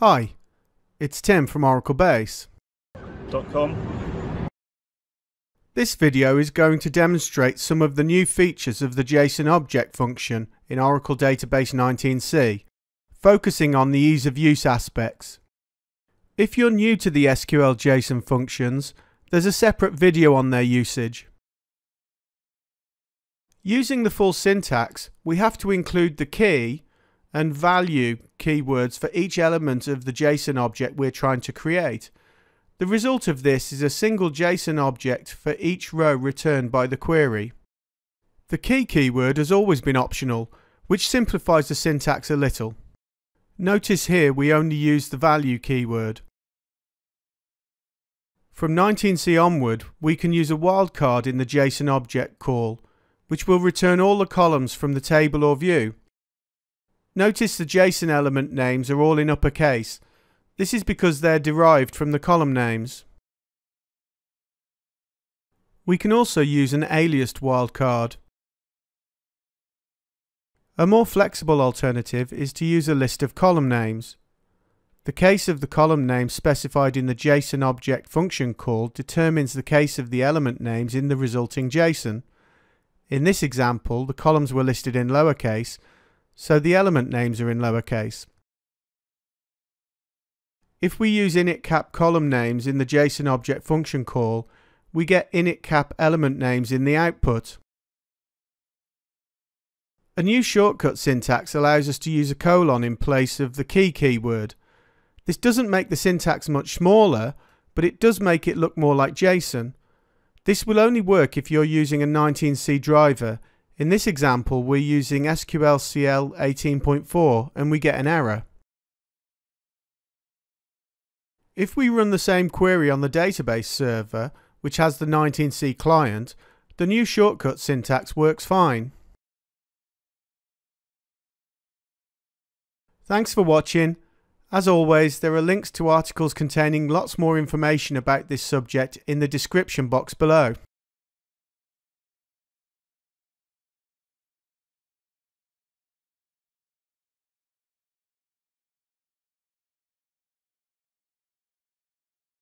Hi, it's Tim from oraclebase.com. This video is going to demonstrate some of the new features of the JSON object function in Oracle Database 19c, focusing on the ease of use aspects. If you're new to the SQL JSON functions, there's a separate video on their usage. Using the full syntax, we have to include the key and value keywords for each element of the JSON object we're trying to create. The result of this is a single JSON object for each row returned by the query. The key keyword has always been optional, which simplifies the syntax a little. Notice here we only use the value keyword. From 19c onward, we can use a wildcard in the JSON object call, which will return all the columns from the table or view. Notice the JSON element names are all in uppercase. This is because they're derived from the column names. We can also use an aliased wildcard. A more flexible alternative is to use a list of column names. The case of the column name specified in the JSON object function call determines the case of the element names in the resulting JSON. In this example, the columns were listed in lowercase, so the element names are in lowercase. If we use initcap column names in the JSON object function call, we get initcap element names in the output. A new shortcut syntax allows us to use a colon in place of the key keyword. This doesn't make the syntax much smaller, but it does make it look more like JSON. This will only work if you're using a 19c driver in this example, we're using SQLCL 18.4 and we get an error. If we run the same query on the database server, which has the 19c client, the new shortcut syntax works fine. Thanks for watching. As always, there are links to articles containing lots more information about this subject in the description box below.